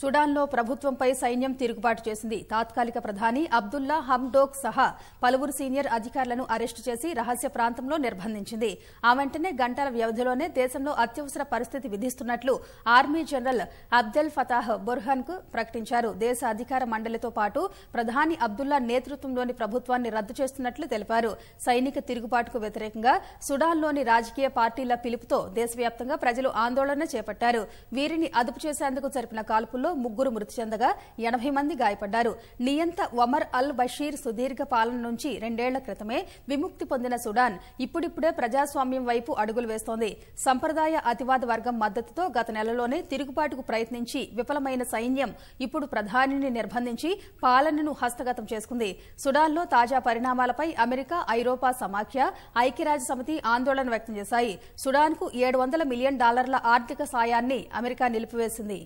సుడాన్లో ప్రభుత్వంపై సైన్యం తిరుగుబాటు చేసింది. తాత్కాలిక ప్రధాని అబ్దుల్లా హమ్డోక్ సహా పలువురు సీనియర్ అధికారులను అరెస్టు చేసి రహస్య ప్రాంతంలో నిర్బంధించింది. ఆ వెంటనే గంటల వ్యవధిలోనే దేశంలో అత్యవసర పరిస్థితి విధిస్తున్నట్లు ఆర్మీ జనరల్ అబ్దెల్ ఫతాహ్ బుర్హాన్కు ప్రకటించారు. దేశ అధికార మండలితో పాటు ప్రధాని అబ్దుల్లా నేతృత్వంలోని ప్రభుత్వాన్ని రద్దు చేస్తున్నట్లు తెలిపారు. సైనిక తిరుగుబాటుకు వ్యతిరేకంగా సుడాన్లోని రాజకీయ పార్టీల పిలుపుతో దేశవ్యాప్తంగా ప్రజలు ఆందోళన చేపట్టారు. వీరిని అదుపు చేసేందుకు జరిపిన దాడుల్లో ముగ్గురు మృతి చెందగా ఎనభై మంది గాయపడ్డారు. నియంత ఒమర్ అల్ బషీర్ సుదీర్ఘ పాలన నుంచి రెండేళ్ళ క్రితమే విముక్తి పొందిన సుడాన్ ఇప్పుడిప్పుడే ప్రజాస్వామ్యం వైపు అడుగులు వేస్తోంది. సంప్రదాయ అతివాద వర్గం మద్దతుతో గత నెలలోనే తిరుగుబాటుకు ప్రయత్నించి విఫలమైన సైన్యం ఇప్పుడు ప్రధానిని నిర్బంధించి పాలనను హస్తగతం చేసుకుంది. సుడాన్లో తాజా పరిణామాలపై అమెరికా ఐరోపా సమాఖ్య ఐక్యరాజ్య సమితి ఆందోళన వ్యక్తం చేశాయి. సుడాన్కు ఏడు వందల మిలియన్ డాలర్ల ఆర్థిక సాయాన్ని అమెరికా నిలిపివేసింది.